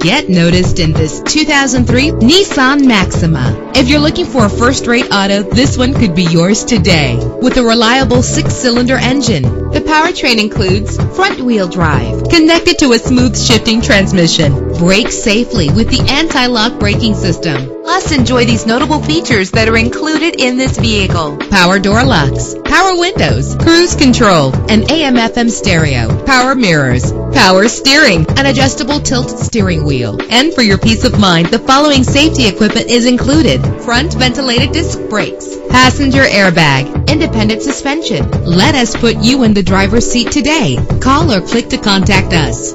Get noticed in this 2003 Nissan Maxima. If you're looking for a first-rate auto, this one could be yours today. With a reliable six-cylinder engine, the powertrain includes front-wheel drive, connected to a smooth shifting transmission. Brake safely with the anti-lock braking system. Plus, enjoy these notable features that are included in this vehicle. Power door locks, power windows, cruise control, an AM FM stereo, power mirrors, power steering, an adjustable tilt steering wheel. And for your peace of mind, the following safety equipment is included. Front ventilated disc brakes, passenger airbag, independent suspension. Let us put you in the driver's seat today. Call or click to contact us.